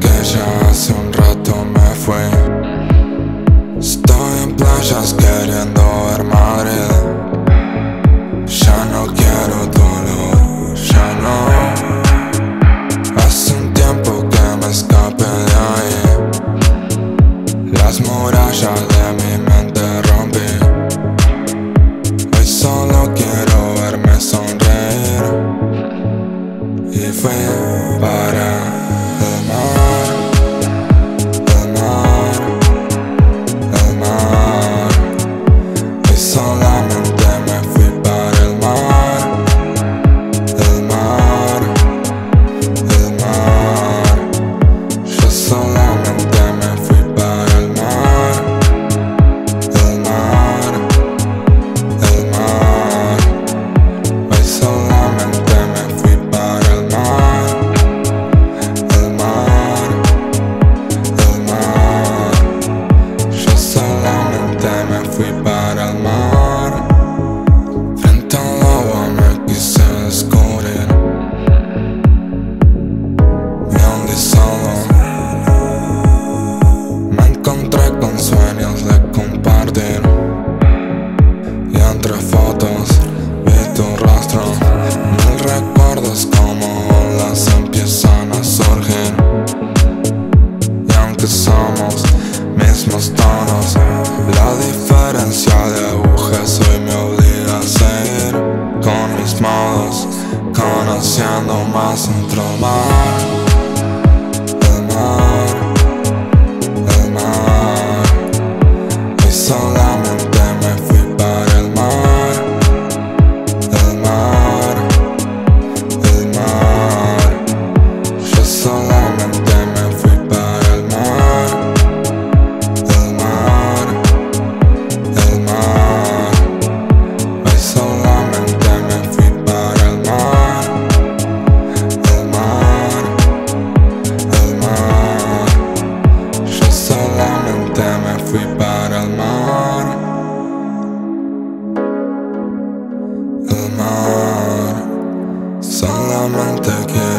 que ya hace un rato me fui. Estoy en playas queriendo ver Madrid I'm. entre fotos vi tu rastro, Mil recuerdos como olas empiezan a surgir. Y aunque somos mismos tonos La diferencia de agujas hoy me obliga a seguir Con mis modos, conociendo más intro más tak jak